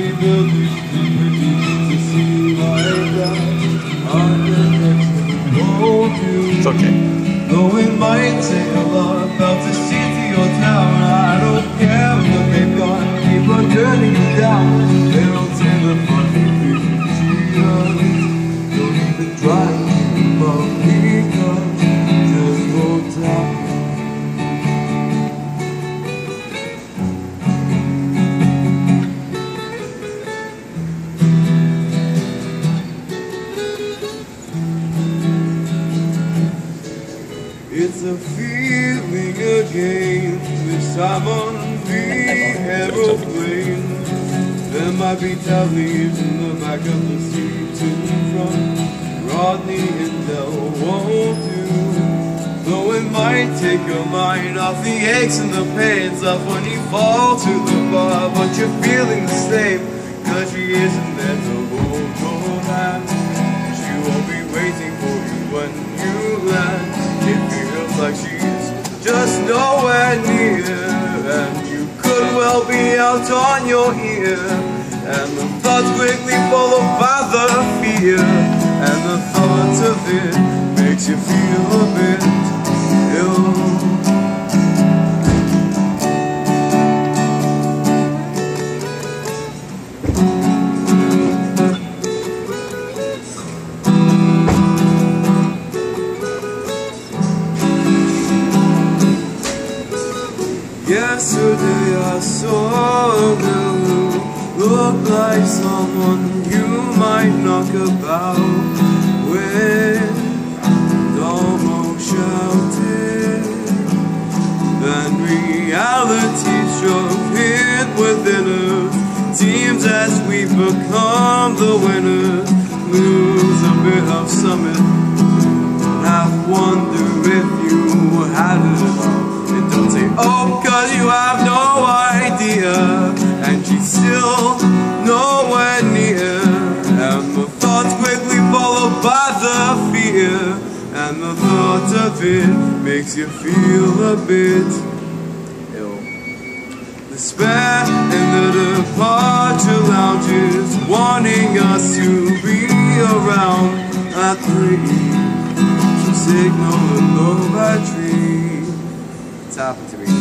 There might be buildings to see like that. Architects won't do. It's okay. Though it might take a lot It's a feeling again, this time on the aeroplane. There might be tallies in the back of the seat to in front. Rodney and Del won't do. Though it might take your mind off the aches and the pains of when you fall to the bar. But you're feeling the same, cause she isn't there to hold your hand. She won't be waiting for you when you land. Like she's just nowhere near. And you could well be out on your ear. And the thoughts quickly follow by the fear. And the thought of it Yesterday I saw a girl who looked like someone you might knock about with almost shouted and reality struck in within us seems as we become the winners lose a bit of summit. I wonder if you had it oh, cause you have no idea. And she's still nowhere near. And the thoughts quickly followed by the fear. And the thought of it makes you feel a bit ill. Despair in the departure lounges, wanting us to be around at three. Signal with no battery. It's happened to me.